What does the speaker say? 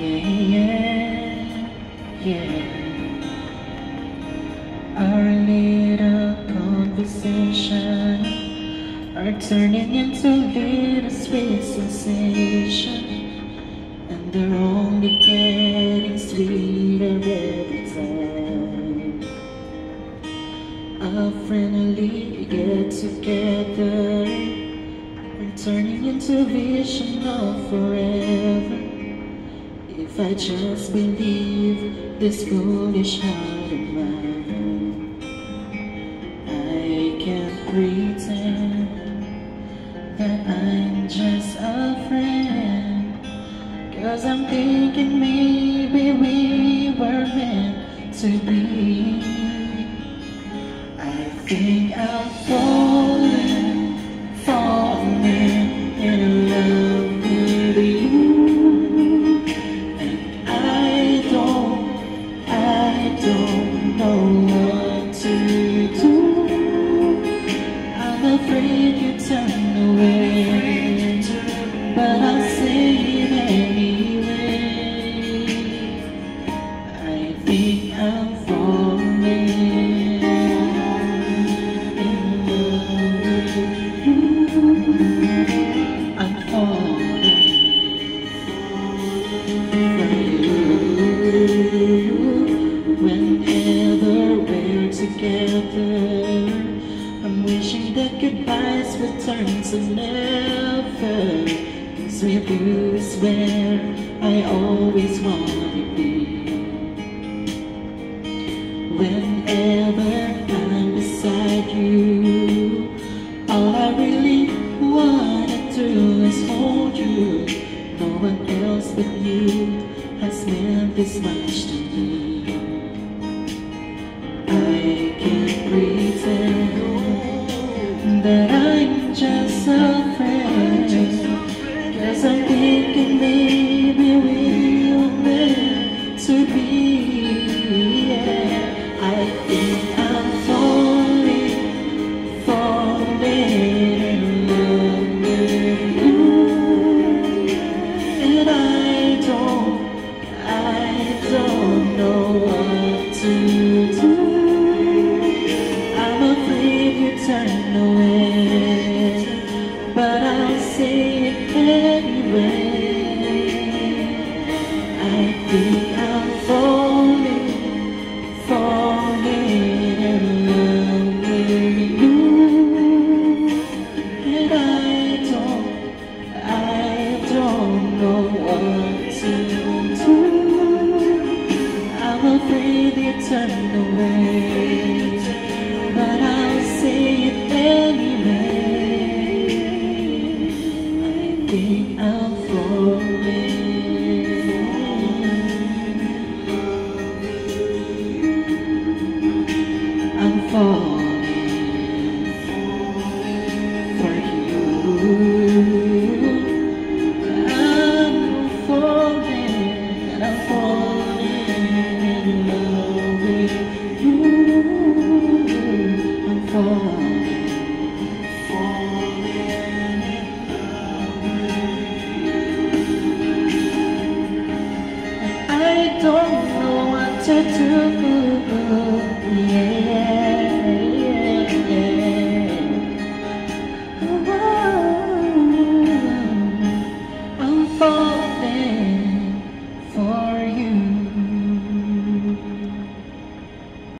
Yeah, yeah. Our little conversation are turning into little sweet sensation, and they're only getting sweeter every time. Our friendly get together, we're turning into vision of forever. If I just believe this foolish heart of mine I can't pretend that I'm just a friend. Cause I'm thinking maybe we were meant to be together, I'm wishing that goodbyes would turn to never. Cause with you is where I always wanna be. Whenever I'm beside you, all I really wanna do is hold you. No one else but you has meant this much to me. Afraid you turn away, but I'll say it anyway. I'm